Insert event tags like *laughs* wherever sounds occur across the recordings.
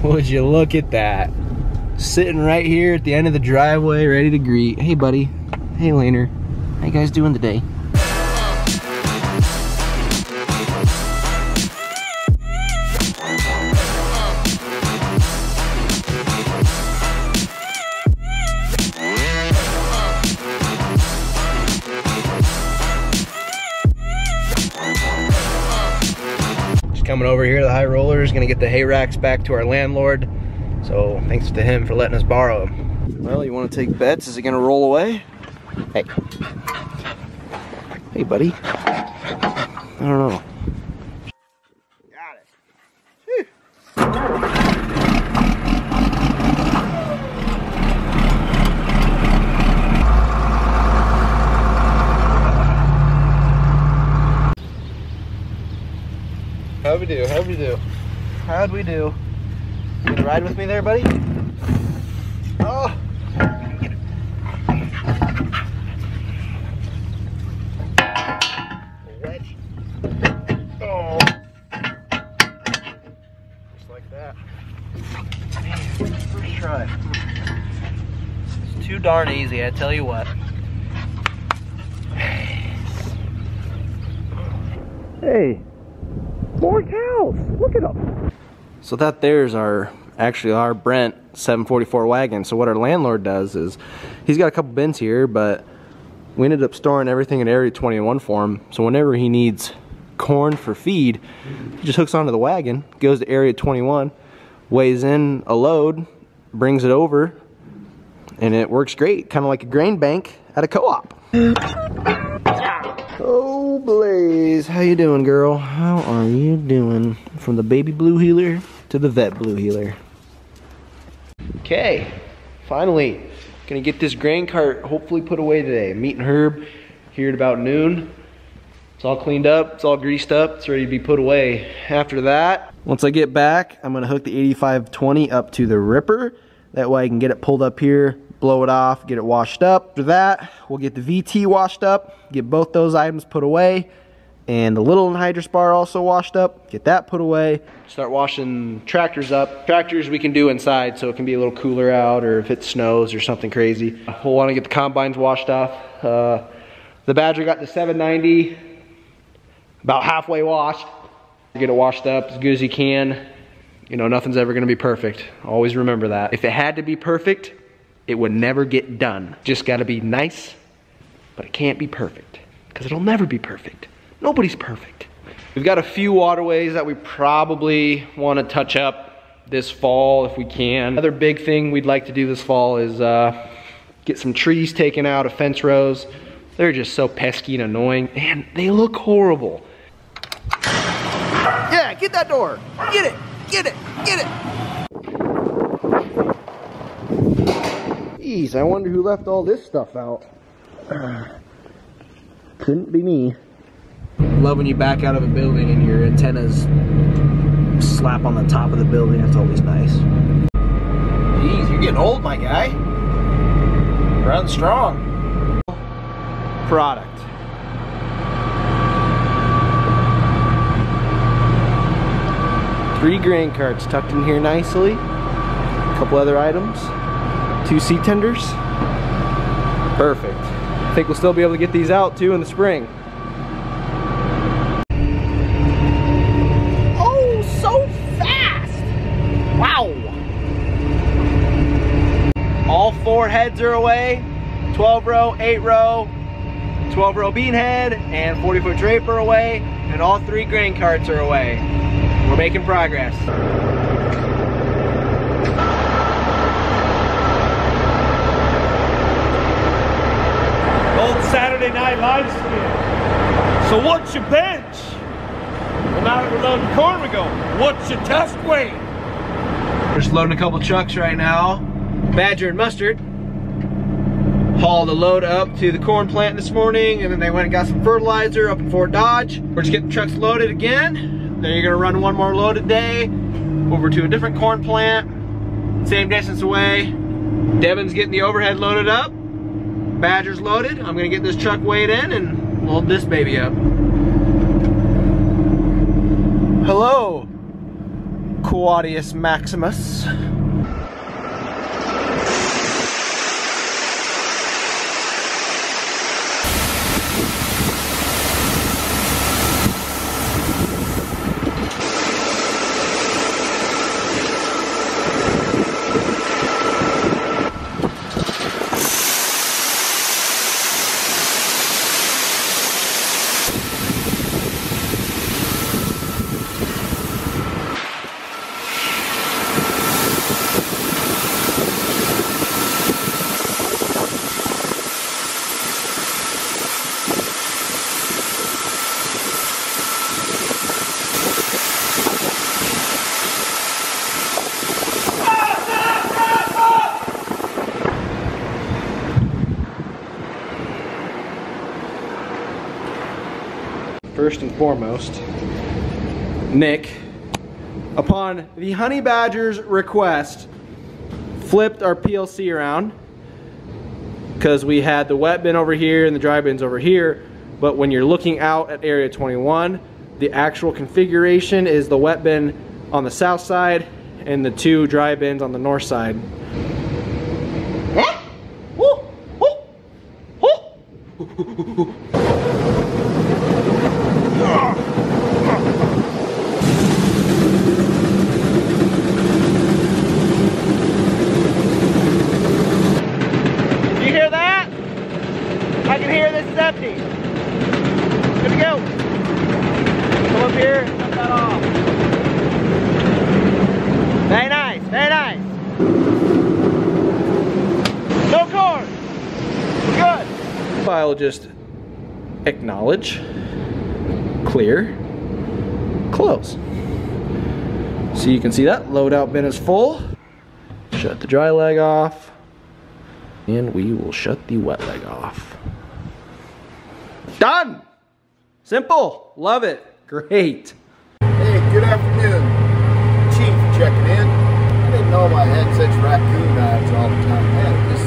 *laughs* Would you look at that? Sitting right here at the end of the driveway, ready to greet. Hey, buddy. Hey, Laner. How you guys doing today? Coming over here to the high rollers, gonna get the hay racks back to our landlord. So thanks to him for letting us borrow them. Well, you wanna take bets? Is it gonna roll away? Hey. Hey, buddy. I don't know. Got it. How'd we do? How'd we do? How'd we do? You gonna ride with me there, buddy? Oh! Wedge. Oh! Just like that. First try. It's too darn easy, I tell you what. Hey, more cows. Look at them. So that there's our actually our Brent 744 wagon. So what our landlord does is he's got a couple bins here, but we ended up storing everything in Area 21 for him. So whenever he needs corn for feed, he just hooks onto the wagon, goes to Area 21, weighs in a load, brings it over, and it works great, kind of like a grain bank at a co-op. Blaze, how you doing, girl? How are you doing? From the baby blue heeler to the vet blue heeler. Okay, finally, gonna get this grain cart hopefully put away today. Meeting Herb here at about noon. It's all cleaned up, it's all greased up, it's ready to be put away. After that, once I get back, I'm gonna hook the 8520 up to the ripper. That way I can get it pulled up here, blow it off, get it washed up. After that, we'll get the VT washed up, get both those items put away, and the little anhydrous bar also washed up, get that put away. Start washing tractors up. Tractors we can do inside so it can be a little cooler out or if it snows or something crazy. We'll wanna get the combines washed off. Uh, the Badger got the 790, about halfway washed. Get it washed up as good as you can. You know, nothing's ever gonna be perfect. Always remember that. If it had to be perfect, it would never get done. Just gotta be nice, but it can't be perfect because it'll never be perfect. Nobody's perfect. We've got a few waterways that we probably wanna touch up this fall if we can. Another big thing we'd like to do this fall is uh, get some trees taken out of fence rows. They're just so pesky and annoying and they look horrible. Yeah, get that door. Get it, get it, get it. Jeez, I wonder who left all this stuff out. *sighs* Couldn't be me. Love when you back out of a building and your antennas slap on the top of the building. That's always nice. Jeez, you're getting old, my guy. Run strong. Product. Three grain carts tucked in here nicely. A couple other items. Two seed tenders. Perfect. I think we'll still be able to get these out too in the spring. Oh, so fast! Wow! All four heads are away. 12 row, 8 row, 12 row bean head, and 40 foot draper away, and all three grain carts are away. We're making progress. Old Saturday Night Live. So what's your bench? Well, now that we're loading corn, we go, what's your test weight? Just loading a couple trucks right now. Badger and Mustard hauled the load up to the corn plant this morning and then they went and got some fertilizer up in Fort Dodge. We're just getting trucks loaded again. Then you're gonna run one more load a day over to a different corn plant, same distance away. Devin's getting the overhead loaded up. Badger's loaded. I'm gonna get this truck weighed in and load this baby up. Hello, Quadius Maximus. First and foremost, Nick, upon the Honey Badger's request, flipped our PLC around because we had the wet bin over here and the dry bins over here. But when you're looking out at area 21, the actual configuration is the wet bin on the south side and the two dry bins on the north side. You hear that? I can hear this is empty. Good to go. Come up here, cut that off. Very nice, very nice. No corn. Good. I'll just acknowledge, clear, close. So you can see that loadout bin is full. Shut the dry leg off. And we will shut the wet leg off. Done! Simple. Love it. Great. Hey, good afternoon. Chief checking in. I didn't know I had such raccoon eyes all the time. Man, just.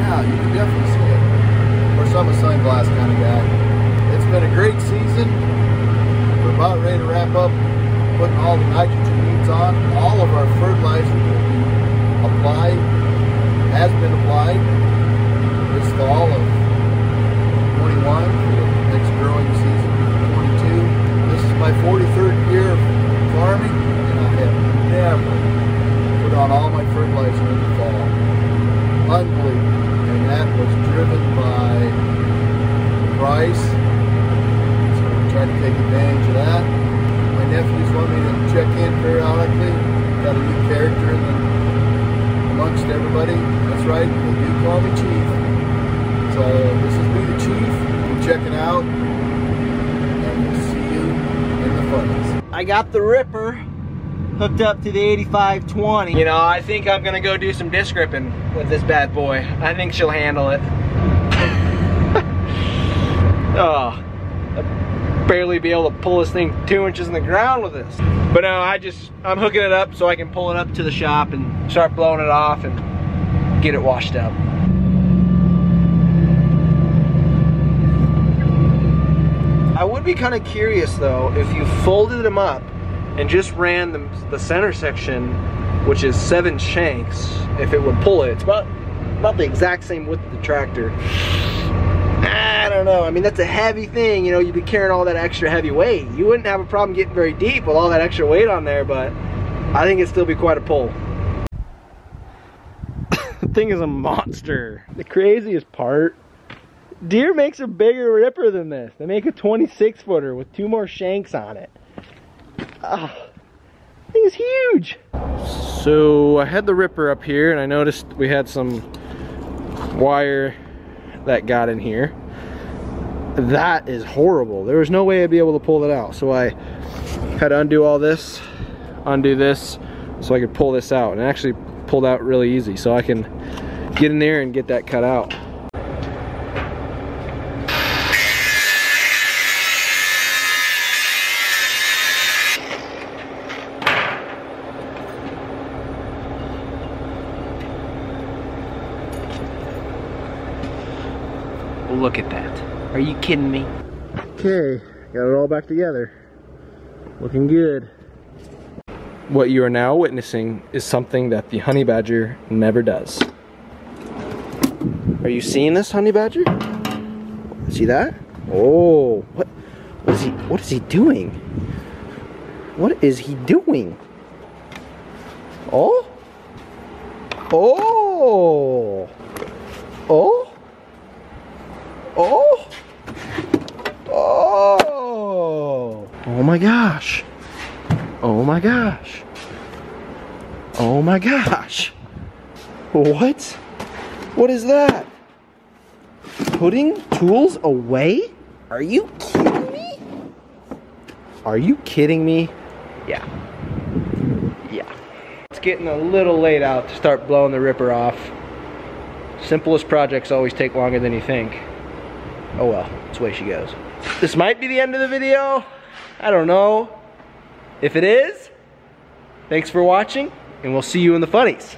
Yeah, you can definitely see it. Of course, I'm a sunglass kind of guy. It's been a great season. We're about ready to wrap up putting all the nitrogen needs on. All of our fertilizer will be applied, has been applied this fall of 21 for the next growing season, 22. This is my 43rd year of farming, and I have never put on all my fertilizer in the fall. Unbelievable. And that was driven by the price. So we tried to take advantage of that. My nephews want me to check in periodically. Got a new character in the amongst everybody. That's right, they do call me Chief. So this is me, the Chief. We're checking out, and we'll see you in the furnace. I got the Ripper hooked up to the 8520. You know, I think I'm gonna go do some disc ripping with this bad boy. I think she'll handle it. *laughs* oh, I'd barely be able to pull this thing two inches in the ground with this. But no, I just, I'm hooking it up so I can pull it up to the shop and start blowing it off and get it washed up. I would be kind of curious though if you folded them up and just ran the, the center section, which is seven shanks, if it would pull it. It's about, about the exact same width of the tractor. I don't know. I mean, that's a heavy thing. You know, you'd be carrying all that extra heavy weight. You wouldn't have a problem getting very deep with all that extra weight on there, but I think it'd still be quite a pull. *laughs* the thing is a monster. The craziest part Deere makes a bigger ripper than this. They make a 26 footer with two more shanks on it. Ah, thing is huge. So I had the ripper up here and I noticed we had some wire that got in here. That is horrible. There was no way I'd be able to pull it out. So I had to undo all this, undo this, so I could pull this out. And actually pulled out really easy. So I can get in there and get that cut out. Look at that. Are you kidding me? Okay, got it all back together. Looking good. What you are now witnessing is something that the honey badger never does. Are you seeing this honey badger? See that? Oh, what, what is he, what is he doing? What is he doing? Oh? Oh! Oh? Oh? Oh! Oh my gosh. Oh my gosh. Oh my gosh. What? What is that? Putting tools away? Are you kidding me? Are you kidding me? Yeah. Yeah. It's getting a little late out to start blowing the ripper off. Simplest projects always take longer than you think. Oh well, that's the way she goes. This might be the end of the video. I don't know. If it is, thanks for watching, and we'll see you in the funnies.